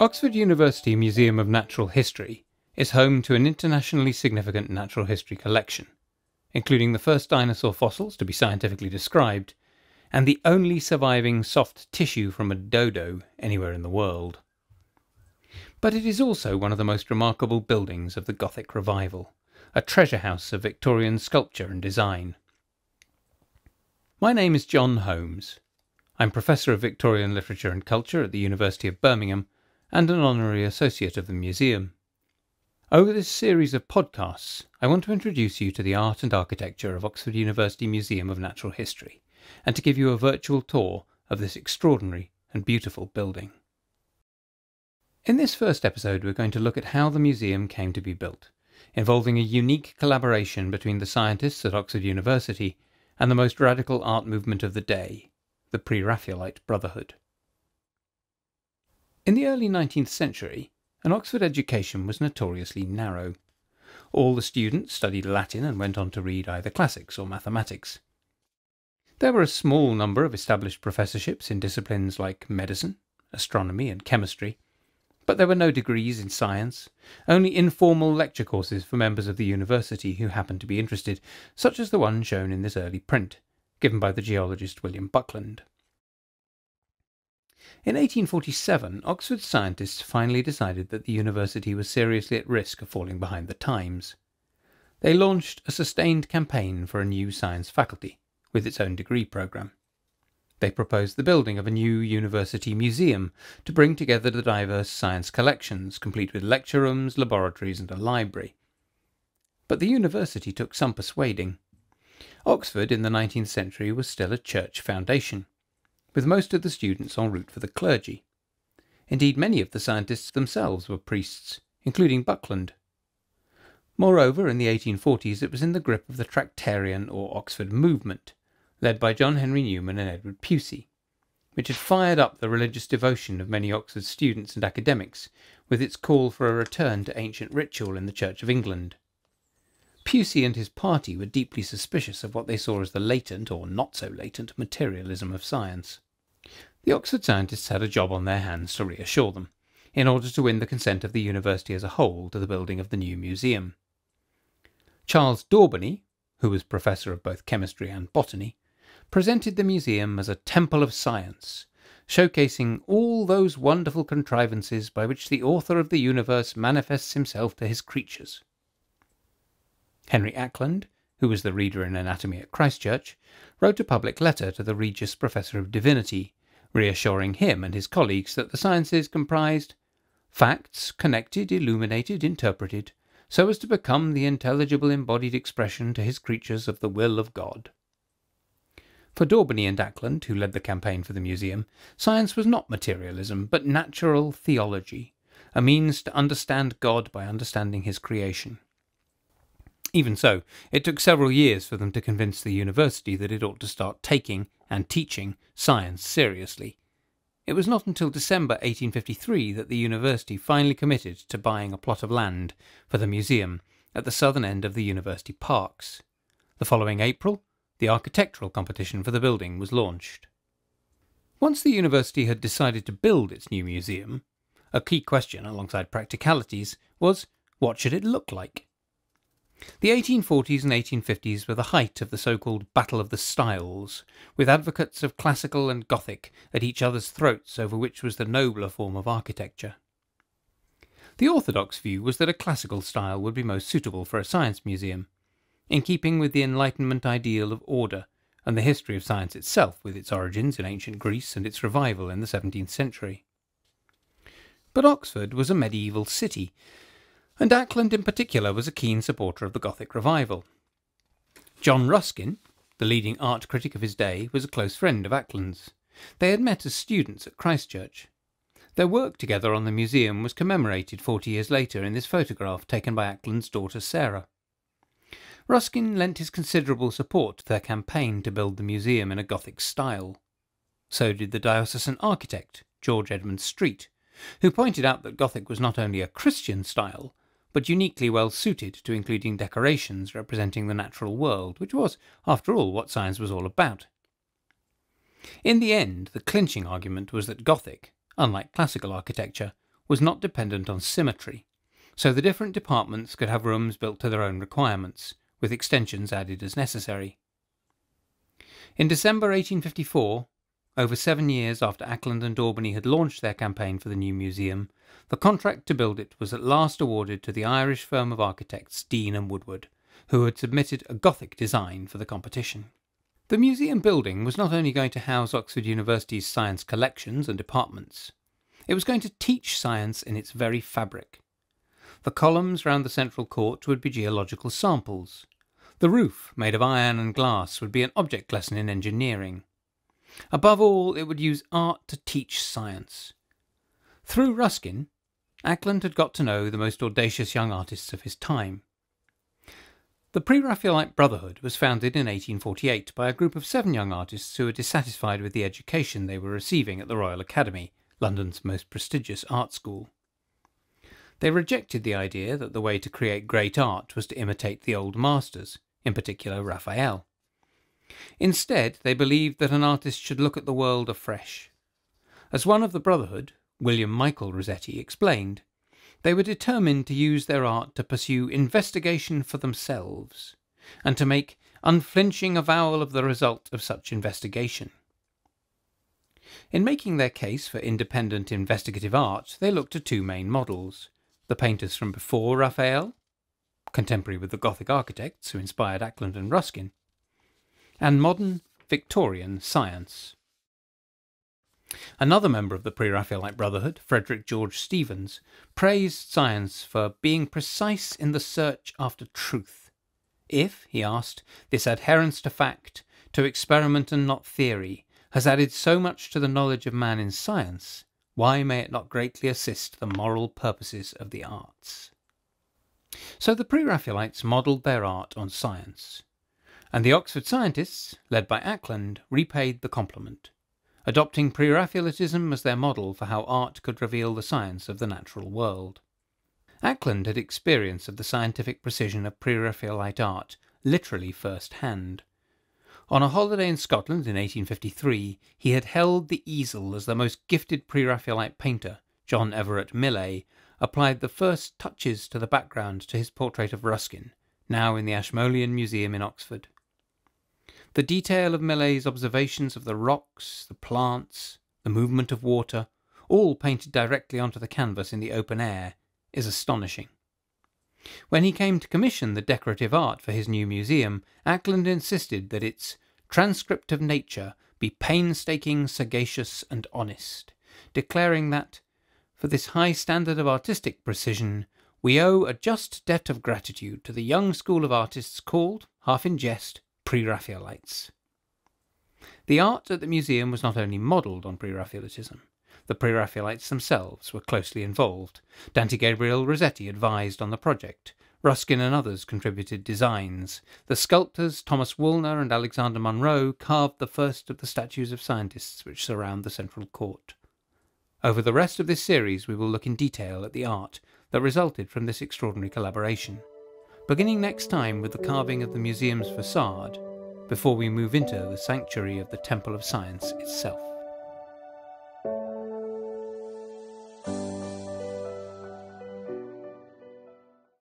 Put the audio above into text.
Oxford University Museum of Natural History is home to an internationally significant natural history collection, including the first dinosaur fossils to be scientifically described and the only surviving soft tissue from a dodo anywhere in the world. But it is also one of the most remarkable buildings of the Gothic revival, a treasure house of Victorian sculpture and design. My name is John Holmes. I'm Professor of Victorian Literature and Culture at the University of Birmingham and an honorary associate of the museum. Over this series of podcasts, I want to introduce you to the art and architecture of Oxford University Museum of Natural History and to give you a virtual tour of this extraordinary and beautiful building. In this first episode, we're going to look at how the museum came to be built, involving a unique collaboration between the scientists at Oxford University and the most radical art movement of the day, the Pre Raphaelite Brotherhood. In the early 19th century, an Oxford education was notoriously narrow. All the students studied Latin and went on to read either classics or mathematics. There were a small number of established professorships in disciplines like medicine, astronomy, and chemistry, but there were no degrees in science, only informal lecture courses for members of the university who happened to be interested, such as the one shown in this early print, given by the geologist William Buckland. In 1847, Oxford scientists finally decided that the university was seriously at risk of falling behind the times. They launched a sustained campaign for a new science faculty, with its own degree programme. They proposed the building of a new university museum to bring together the diverse science collections, complete with lecture rooms, laboratories, and a library. But the university took some persuading. Oxford in the 19th century was still a church foundation, with most of the students en route for the clergy. Indeed, many of the scientists themselves were priests, including Buckland. Moreover, in the 1840s it was in the grip of the Tractarian or Oxford movement, led by John Henry Newman and Edward Pusey, which had fired up the religious devotion of many Oxford students and academics with its call for a return to ancient ritual in the Church of England. Pusey and his party were deeply suspicious of what they saw as the latent, or not so latent, materialism of science. The Oxford scientists had a job on their hands to reassure them, in order to win the consent of the university as a whole to the building of the new museum. Charles Daubeny, who was professor of both chemistry and botany, presented the museum as a temple of science, showcasing all those wonderful contrivances by which the author of the universe manifests himself to his creatures. Henry Acland, who was the reader in anatomy at Christ Church, wrote a public letter to the Regius Professor of Divinity, reassuring him and his colleagues that the sciences comprised facts connected, illuminated, interpreted, so as to become the intelligible embodied expression to his creatures of the will of God. For Daubeny and Acland, who led the campaign for the museum, science was not materialism, but natural theology, a means to understand God by understanding his creation. Even so, it took several years for them to convince the university that it ought to start taking and teaching science seriously. It was not until December 1853 that the university finally committed to buying a plot of land for the museum at the southern end of the university parks. The following April, the architectural competition for the building was launched. Once the university had decided to build its new museum, a key question alongside practicalities was what should it look like? The 1840s and 1850s were the height of the so-called Battle of the Styles, with advocates of classical and Gothic at each other's throats over which was the nobler form of architecture. The orthodox view was that a classical style would be most suitable for a science museum, in keeping with the Enlightenment ideal of order and the history of science itself with its origins in ancient Greece and its revival in the 17th century. But Oxford was a medieval city, and Acland in particular was a keen supporter of the Gothic revival. John Ruskin, the leading art critic of his day, was a close friend of Acland's. They had met as students at Christchurch. Their work together on the museum was commemorated forty years later in this photograph taken by Acland's daughter Sarah. Ruskin lent his considerable support to their campaign to build the museum in a Gothic style. So did the diocesan architect, George Edmund Street, who pointed out that Gothic was not only a Christian style, but uniquely well suited to including decorations representing the natural world, which was, after all, what science was all about. In the end, the clinching argument was that Gothic, unlike classical architecture, was not dependent on symmetry, so the different departments could have rooms built to their own requirements, with extensions added as necessary. In December 1854, over seven years after Acland and Daubeny had launched their campaign for the new museum, the contract to build it was at last awarded to the Irish firm of architects Dean and Woodward, who had submitted a Gothic design for the competition. The museum building was not only going to house Oxford University's science collections and departments, it was going to teach science in its very fabric. The columns round the central court would be geological samples. The roof, made of iron and glass, would be an object lesson in engineering. Above all, it would use art to teach science. Through Ruskin, Acland had got to know the most audacious young artists of his time. The Pre Raphaelite Brotherhood was founded in 1848 by a group of seven young artists who were dissatisfied with the education they were receiving at the Royal Academy, London's most prestigious art school. They rejected the idea that the way to create great art was to imitate the old masters, in particular Raphael. Instead, they believed that an artist should look at the world afresh. As one of the Brotherhood, William Michael Rossetti, explained, they were determined to use their art to pursue investigation for themselves, and to make unflinching avowal of the result of such investigation. In making their case for independent investigative art, they looked to two main models the painters from before Raphael, contemporary with the Gothic architects who inspired Acland and Ruskin, and modern Victorian science. Another member of the Pre Raphaelite Brotherhood, Frederic George Stephens, praised science for being precise in the search after truth. If, he asked, this adherence to fact, to experiment and not theory, has added so much to the knowledge of man in science, why may it not greatly assist the moral purposes of the arts? So the Pre Raphaelites modelled their art on science and the Oxford scientists, led by Acland, repaid the compliment, adopting Pre-Raphaelitism as their model for how art could reveal the science of the natural world. Acland had experience of the scientific precision of Pre-Raphaelite art literally first hand. On a holiday in Scotland in 1853, he had held the easel as the most gifted Pre-Raphaelite painter, John Everett Millais, applied the first touches to the background to his portrait of Ruskin, now in the Ashmolean Museum in Oxford. The detail of Millais's observations of the rocks, the plants, the movement of water, all painted directly onto the canvas in the open air, is astonishing. When he came to commission the decorative art for his new museum, Acland insisted that its transcript of nature be painstaking, sagacious, and honest, declaring that, for this high standard of artistic precision, we owe a just debt of gratitude to the young school of artists called, half in jest, Pre Raphaelites. The art at the museum was not only modelled on Pre Raphaelitism, the Pre Raphaelites themselves were closely involved. Dante Gabriel Rossetti advised on the project. Ruskin and others contributed designs. The sculptors Thomas Woolner and Alexander Munro carved the first of the statues of scientists which surround the central court. Over the rest of this series, we will look in detail at the art that resulted from this extraordinary collaboration beginning next time with the carving of the museum's facade, before we move into the sanctuary of the Temple of Science itself.